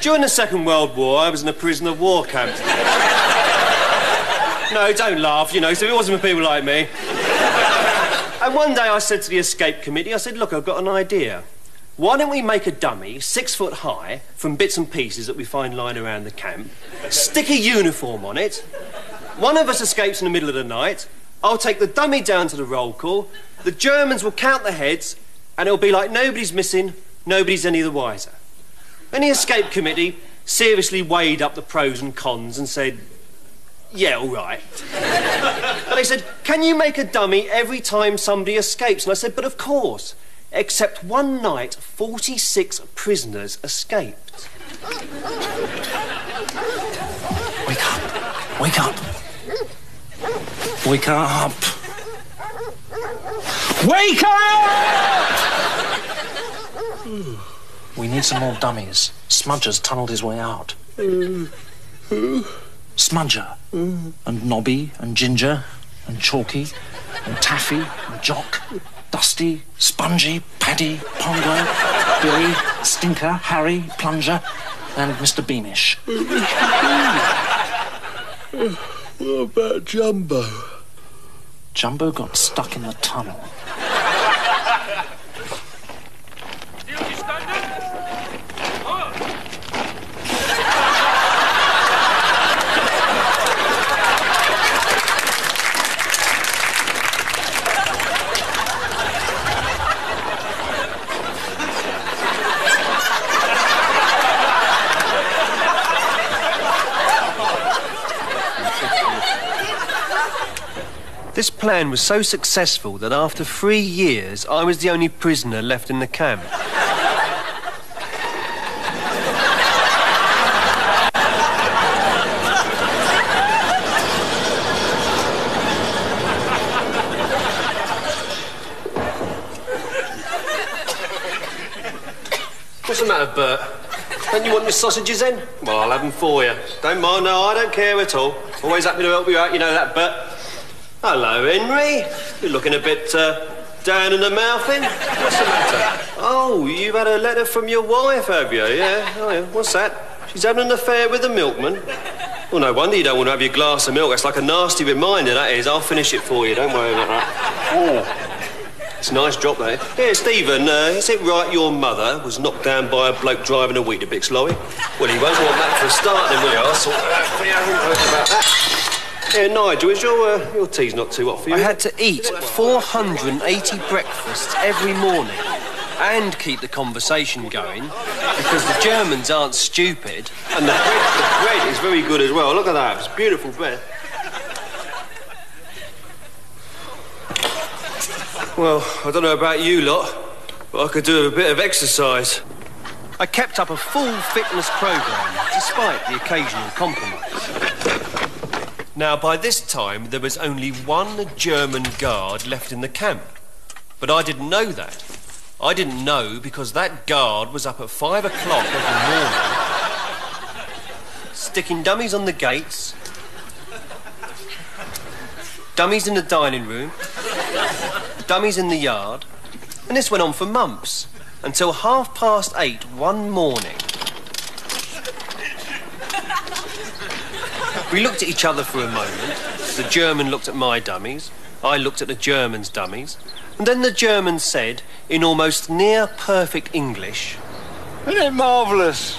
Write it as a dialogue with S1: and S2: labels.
S1: During the Second World War, I was in a prisoner of war camp. no, don't laugh, you know, so it wasn't for people like me. And one day I said to the escape committee, I said, look, I've got an idea. Why don't we make a dummy six foot high from bits and pieces that we find lying around the camp, stick a uniform on it, one of us escapes in the middle of the night, I'll take the dummy down to the roll call, the Germans will count the heads, and it'll be like nobody's missing, nobody's any the wiser. And the escape committee seriously weighed up the pros and cons and said, yeah, all right. they said, can you make a dummy every time somebody escapes? And I said, but of course. Except one night, 46 prisoners escaped.
S2: Wake up. Wake up. Wake up. Wake up! we need some more dummies. Smudger's tunnelled his way out. Smudger. And Nobby and Ginger and Chalky and Taffy and Jock, Dusty, Spongy, Paddy, Pongo, Billy, Stinker, Harry, Plunger, and Mr. Beamish.
S3: What about Jumbo?
S2: Jumbo got stuck in the tunnel.
S1: Plan was so successful that after three years, I was the only prisoner left in the camp. What's the matter, Bert? Don't you want your sausages then? Well, I'll have them for you. Don't mind, no, I don't care at all. Always happy to help you out, you know that, Bert. Hello, Henry. You're looking a bit uh, down in the mouth, then. What's the matter? Oh, you've had a letter from your wife, have you? Yeah. Oh, yeah. What's that? She's having an affair with the milkman. Well, no wonder you don't want to have your glass of milk. That's like a nasty reminder, that is. I'll finish it for you. Don't worry about that. Oh. It's a nice drop, there. Yeah, Stephen, uh, is it right your mother was knocked down by a bloke driving a Weetabix lorry? Well, he won't want that for a start, then, will you? I'll sort that out for you. Don't worry about that. Yeah, Nigel, is your, uh, your tea's not too hot for you? I had to eat 480 breakfasts every morning and keep the conversation going because the Germans aren't stupid. And the bread, the bread is very good as well. Look at that. It's beautiful bread. Well, I don't know about you lot, but I could do with a bit of exercise. I kept up a full fitness program despite the occasional compromise. Now, by this time, there was only one German guard left in the camp. But I didn't know that. I didn't know because that guard was up at five o'clock every morning, sticking dummies on the gates, dummies in the dining room, dummies in the yard, and this went on for months until half past eight one morning. We looked at each other for a moment. The German looked at my dummies. I looked at the German's dummies. And then the German said, in almost near perfect English,
S3: Isn't it marvellous?